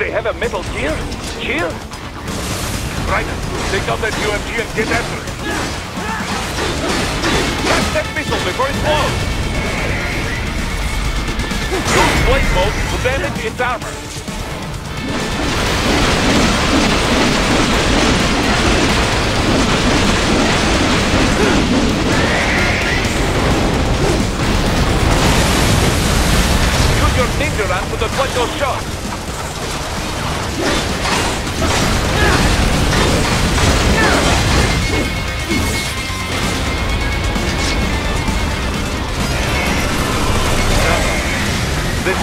They have a metal gear? Here? Right. Take out that UMG and get after it. Catch that missile before it blows. Use blade mode to damage its armor. Use your ninja run to deflect those shots.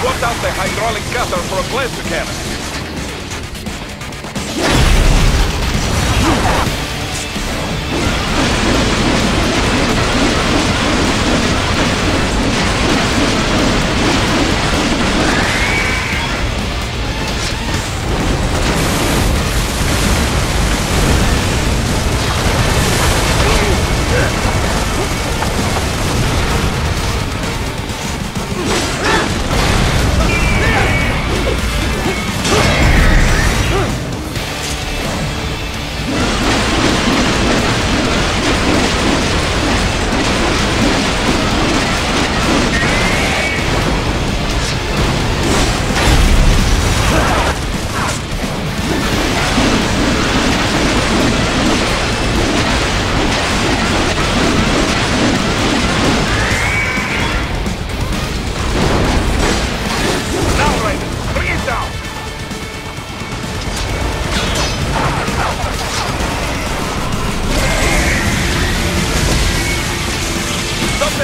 Swapped out the hydraulic cutter for a blaster cannon.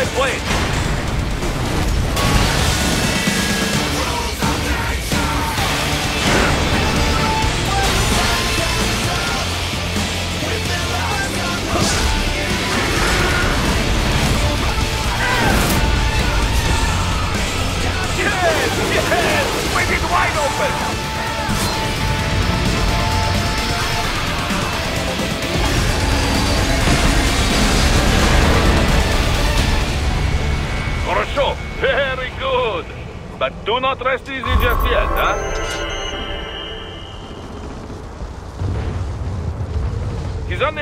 That blade! Yes! Yes! With wide open! Very good. But do not rest easy just yet, huh? He's on the